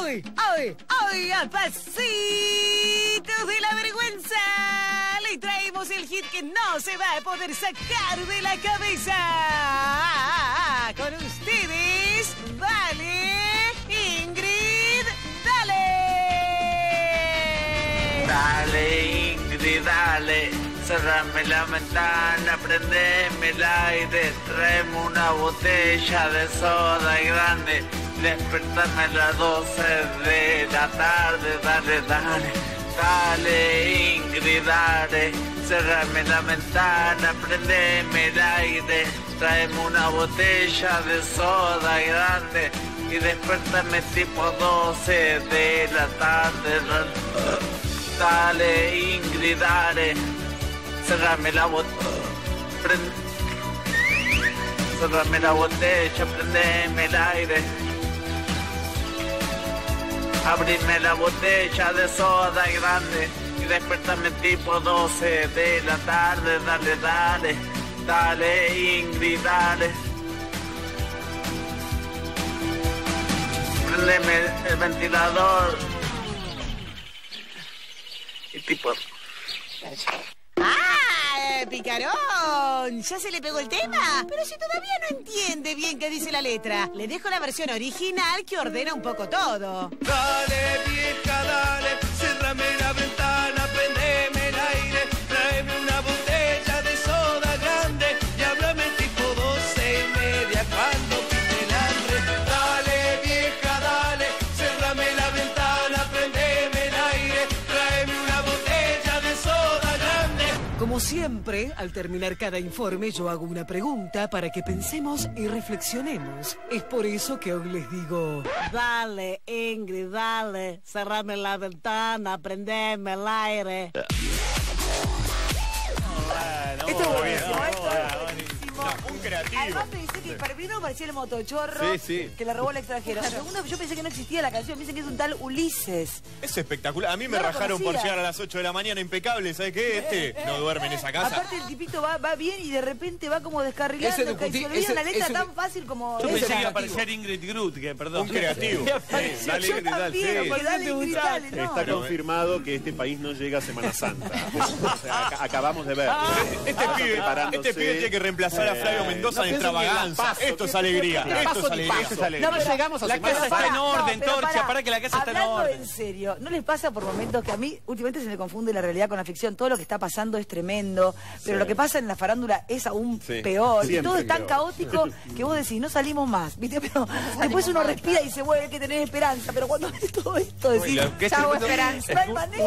hoy, hoy, hoy, a pasitos de la vergüenza, le traemos el hit que no se va a poder sacar de la cabeza. Con ustedes, vale, Ingrid, dale. Dale, Ingrid, dale. Cerrame la ventana, prendeme el aire, traeme una botella de soda grande, despertame a las 12 de la tarde, dale, dale, dale, Ingrid, dale, la ventana, prendeme el aire, traeme una botella de soda grande y despertame tipo 12 de la tarde, dale, Ingrid, dale. Cerrame la botella. Cerrame la botella, prendeme el aire. Abrime la botella de soda grande y despertame tipo 12 de la tarde. Dale, dale, dale, Ingrid, dale. Prendeme el ventilador. Y tipo... ¡Picarón! ¿Ya se le pegó el tema? Pero si todavía no entiende bien qué dice la letra. Le dejo la versión original que ordena un poco todo. Como siempre, al terminar cada informe yo hago una pregunta para que pensemos y reflexionemos. Es por eso que hoy les digo... Dale, Ingrid, dale, cerrame la ventana, prendeme el aire. Esto es buenísimo, esto creativo. Además pensé que para primero parecía el motochorro Sí, sí. que le robó el extranjero. Segundo, yo pensé que no existía la canción. Me dicen que es un tal Ulises. Es espectacular. A mí me No rajaron por llegar a las 8 de la mañana impecable. ¿Sabes qué? Este no duerme en esa casa. Aparte el tipito va, va bien y de repente va como descarrilando. Ese que se olvida una letra ese- tan fácil como... Yo pensé que iba a aparecer Ingrid Groot, que perdón. Un creativo. Sí. Dale, Yo Ingrid, dale. también, Sí. porque dale, Ingrid, dale, no. Está confirmado que este país no llega a Semana Santa. O sea, ac- acabamos de ver. Este pibe, preparándose. este pibe tiene que reemplazar a Flavio Mendoza en extravaganza. Esto es alegría. Esto es alegría. No, llegamos a La casa está en orden, Torcha, para que la casa está en orden. en serio, ¿no les pasa por momentos que a mí últimamente se me confunde la realidad con la ficción? Todo lo que está pasando es tremendo, pero lo que pasa en la farándula es aún peor. Y todo es tan caótico que vos decís, no salimos más, ¿viste? Pero después uno respira y dice, bueno, hay que tener esperanza, pero cuando ves todo esto decís, ¿qué chau, te- esperanza. No hay manera.